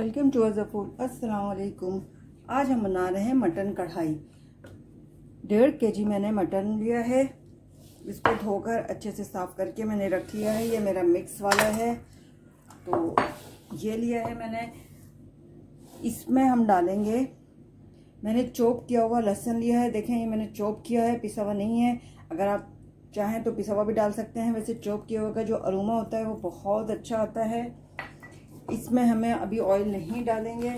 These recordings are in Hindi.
वेलकम टू अज़ फ़ूड। अस्सलाम वालेकुम। आज हम बना रहे हैं मटन कढ़ाई। डेढ़ के जी मैंने मटन लिया है। इसको धोकर अच्छे से साफ़ करके मैंने रख लिया है। ये मेरा मिक्स वाला है। तो ये लिया है मैंने। इसमें हम डालेंगे। मैंने चॉप किया हुआ लहसुन लिया है। देखें, ये मैंने चॉप किया है। पिसा हुआ नहीं है। अगर आप चाहें तो पिसा हुआ भी डाल सकते हैं। वैसे चॉप किया हुआ का जो अरोमा होता है, वो बहुत अच्छा आता है। इसमें हमें अभी ऑयल नहीं डालेंगे।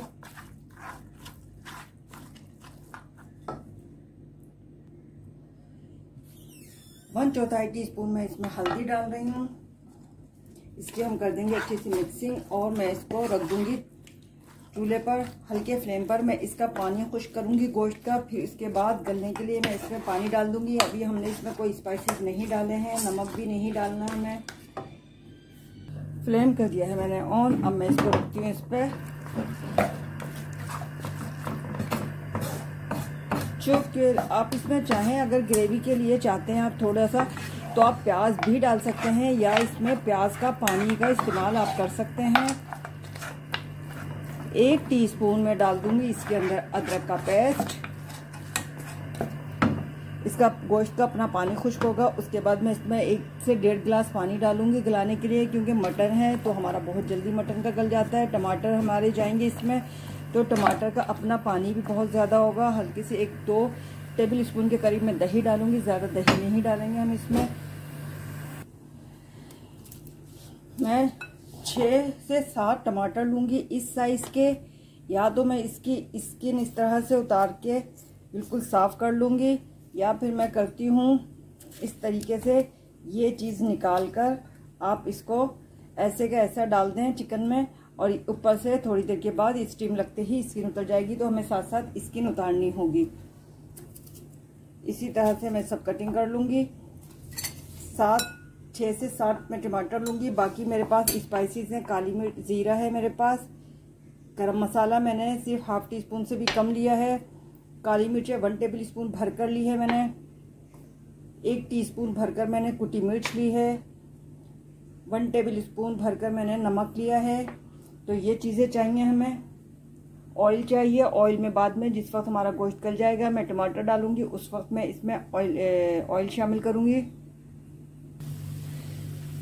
वन चौथाई टी स्पून में इसमें हल्दी डाल रही हूँ। इसकी हम कर देंगे अच्छी सी मिक्सिंग और मैं इसको रख दूँगी चूल्हे पर, हल्के फ्लेम पर। मैं इसका पानी खुश करूँगी गोश्त का, फिर इसके बाद गलने के लिए मैं इसमें पानी डाल दूँगी। अभी हमने इसमें कोई स्पाइसेस नहीं डाले हैं, नमक भी नहीं डालना है हमें। फ्लेम कर दिया है मैंने। ऑन अब मैं इसको रखती हूँ इस पर चुप के आप इसमें चाहें, अगर ग्रेवी के लिए चाहते हैं आप थोड़ा सा तो आप प्याज भी डाल सकते हैं, या इसमें प्याज का पानी का इस्तेमाल आप कर सकते हैं। एक टीस्पून में डाल दूँगी इसके अंदर अदरक का पेस्ट। इसका गोश्त का अपना पानी खुश्क होगा। उसके बाद मैं इसमें एक से डेढ़ गिलास पानी डालूँगी गलाने के लिए, क्योंकि मटन है तो हमारा बहुत जल्दी मटन का गल जाता है। टमाटर हमारे जाएँगे इसमें तो टमाटर का अपना पानी भी बहुत ज़्यादा होगा। हल्की से एक दो टेबल स्पून के करीब मैं दही डालूँगी, ज़्यादा दही नहीं डालेंगे हम इसमें। मैं छः से सात टमाटर लूँगी इस साइज़ के। या तो मैं इसकी स्किन इस तरह से उतार के बिल्कुल साफ़ कर लूँगी। या फिर मैं करती हूँ इस तरीके से ये चीज़ निकाल कर आप इसको ऐसे का ऐसा डाल दें चिकन में और ऊपर से थोड़ी देर के बाद स्टीम लगते ही स्किन उतर जाएगी तो हमें साथ साथ स्किन उतारनी होगी। इसी तरह से मैं सब कटिंग कर लूँगी। सात छः से सात मैं टमाटर लूँगी। बाकी मेरे पास स्पाइसेस हैं, काली मिर्च, ज़ीरा है मेरे पास। गरम मसाला मैंने सिर्फ़ हाफ़ टी स्पून से भी कम लिया है। काली मिर्च वन टेबल स्पून भर कर ली है मैंने। एक टीस्पून भरकर मैंने कुटी मिर्च ली है। वन टेबल स्पून भरकर मैंने नमक लिया है। तो ये चीज़ें चाहिए हमें। ऑयल चाहिए, ऑयल में बाद में जिस वक्त हमारा गोश्त गल जाएगा, मैं टमाटर डालूँगी, उस वक्त मैं इसमें ऑयल ऑयल शामिल करूँगी।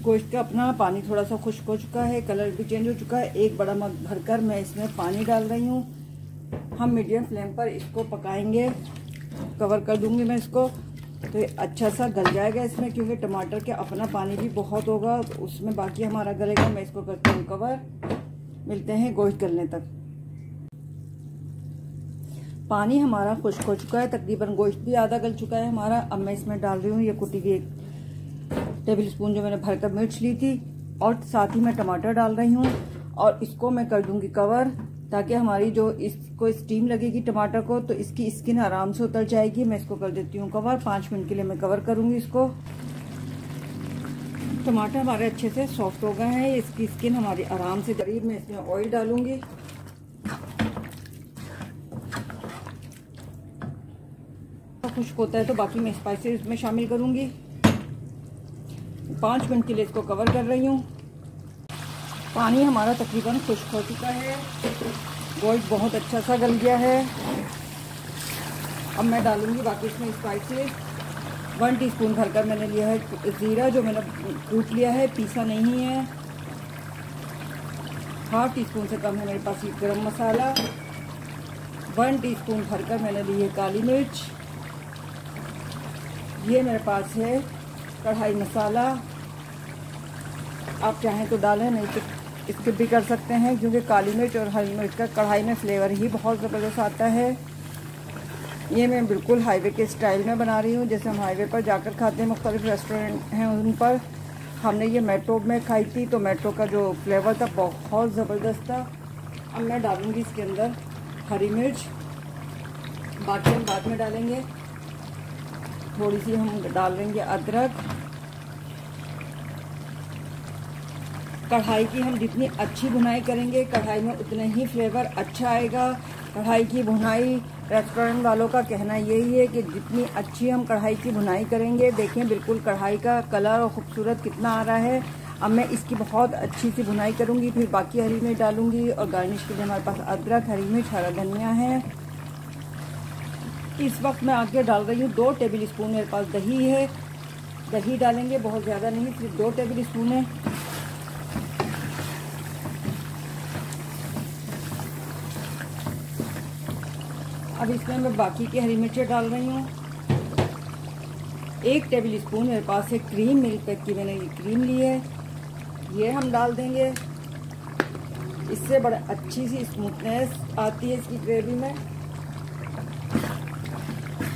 गोश्त का अपना पानी थोड़ा सा खुश्क हो चुका है, कलर भी चेंज हो चुका है। एक बड़ा मग भरकर मैं इसमें पानी डाल रही हूँ। हम मीडियम फ्लेम पर इसको पकाएँगे कवर कर दूँगी मैं इसको। तो अच्छा सा गल जाएगा इसमें, क्योंकि टमाटर के अपना पानी भी बहुत होगा, उसमें बाकी हमारा गलेगा, मैं इसको करती हूँ कवर मिलते हैं गोश्त गलने तक। पानी हमारा खुश्क हो चुका है, तकरीबन गोश्त भी आधा गल चुका है हमारा। अब मैं इसमें डाल रही हूँ ये कुटी हुई एक टेबल स्पून जो मैंने भरकर मिर्च ली थी, और साथ ही मैं टमाटर डाल रही हूँ, और इसको मैं कर दूँगी कवर ताकि हमारी जो इसको स्टीम लगेगी टमाटर को तो इसकी स्किन आराम से उतर जाएगी। मैं इसको कर देती हूँ कवर पाँच मिनट के लिए मैं कवर करूँगी इसको। टमाटर हमारे अच्छे से सॉफ्ट हो गए हैं। इसकी स्किन हमारी आराम से करीब मैं इसमें ऑयल डालूँगी। खुश्क होता है तो बाकी मैं स्पाइसेस इसमें शामिल करूँगी। पाँच मिनट के लिए इसको कवर कर रही हूँ। पानी हमारा तकरीबन खुश्क हो चुका है। गोश्त बहुत अच्छा सा गल गया है। अब मैं डालूँगी बाकी इसमें स्पाइसेस वन टीस्पून भरकर मैंने लिया है ज़ीरा, जो मैंने कूट लिया है, पीसा नहीं है। हाफ़ टी स्पून से कम है मेरे पास ये गरम मसाला। वन टीस्पून भरकर मैंने ली है काली मिर्च। ये मेरे पास है कढ़ाई मसाला। आप चाहें तो डालें, नहीं तो इसके भी कर सकते हैं, क्योंकि काली मिर्च और हरी मिर्च का कढ़ाई में फ्लेवर ही बहुत ज़बरदस्त आता है। ये मैं बिल्कुल हाईवे के स्टाइल में बना रही हूँ, जैसे हम हाईवे पर जाकर खाते हैं, मुख्तलिफ़ रेस्टोरेंट हैं उन पर। हमने ये मेट्रो में खाई थी तो मेट्रो का जो फ्लेवर था बहुत ज़बरदस्त था। अब मैं डालूँगी इसके अंदर हरी मिर्च। बाकी हम बाद में डालेंगे। थोड़ी सी हम डाल देंगे अदरक। कढ़ाई की हम जितनी अच्छी बुनाई करेंगे, कढ़ाई में उतना ही फ्लेवर अच्छा आएगा। कढ़ाई की बुनाई रेस्टोरेंट वालों का कहना यही है कि जितनी अच्छी हम कढ़ाई की बुनाई करेंगे, देखें बिल्कुल कढ़ाई का कलर और खूबसूरत कितना आ रहा है। अब मैं इसकी बहुत अच्छी सी बुनाई करूँगी, फिर बाकी हरी मिर्च डालूँगी और गार्निश के लिए हमारे पास अदरक, हरी मिर्च, हरा धनिया है। इस वक्त मैं आगे डाल रही हूँ, दो टेबल स्पून मेरे पास दही है। दही डालेंगे, बहुत ज़्यादा नहीं, सिर्फ़ दो टेबल स्पून है। अब इसमें मैं बाकी की हरी मिर्चें डाल रही हूँ। एक टेबल स्पून मेरे पास है क्रीम मिल्क पैक की मैंने ये क्रीम ली है। ये हम डाल देंगे। इससे बड़ा अच्छी सी स्मूथनेस आती है इसकी ग्रेवी में।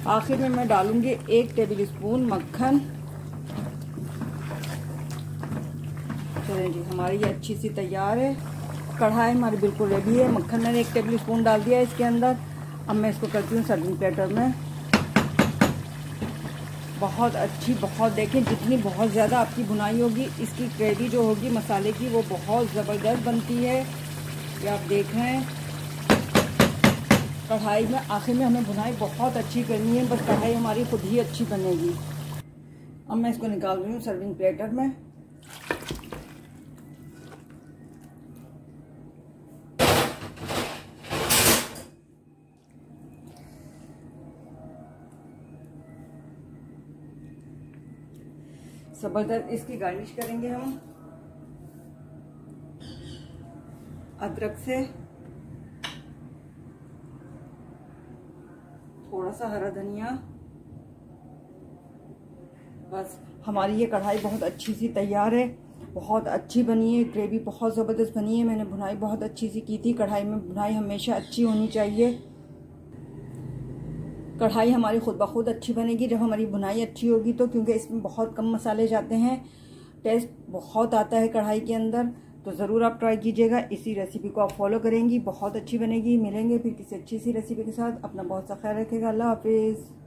आखिर में मैं डालूँगी एक टेबल स्पून मक्खन। चलें जी, हमारी ये अच्छी सी तैयार है। कढ़ाई हमारी बिल्कुल रेडी है। मक्खन मैंने एक टेबल स्पून डाल दिया है इसके अंदर। अब मैं इसको करती हूँ सर्विंग प्लेटर में। बहुत अच्छी, बहुत देखें, जितनी बहुत ज़्यादा आपकी बुनाई होगी, इसकी ग्रेवी जो होगी, मसाले की, वो बहुत ज़बरदस्त बनती है। ये आप देख रहे हैं। कढ़ाई में, आखिर में हमें बुनाई बहुत अच्छी करनी है, बस कढ़ाई हमारी खुद ही अच्छी बनेगी। अब मैं इसको निकाल रही हूँ सर्विंग प्लेटर में। ज़बरदस्त इसकी गार्निश करेंगे हम। अदरक से थोड़ा सा हरा धनिया। बस, हमारी ये कढ़ाई बहुत अच्छी सी तैयार है। बहुत अच्छी बनी है, ग्रेवी बहुत ज़बरदस्त बनी है। मैंने बुनाई बहुत अच्छी सी की थी। कढ़ाई में बुनाई हमेशा अच्छी होनी चाहिए। कढ़ाई हमारी खुद ब खुद अच्छी बनेगी। जब हमारी बुनाई अच्छी होगी तो क्योंकि इसमें बहुत कम मसाले जाते हैं, टेस्ट बहुत आता है कढ़ाई के अंदर तो ज़रूर आप ट्राई कीजिएगा। इसी रेसिपी को आप फॉलो करेंगी, बहुत अच्छी बनेगी। मिलेंगे फिर किसी अच्छी सी रेसिपी के साथ। अपना बहुत सा ख्याल रखेगा अल्लाह हाफिज़।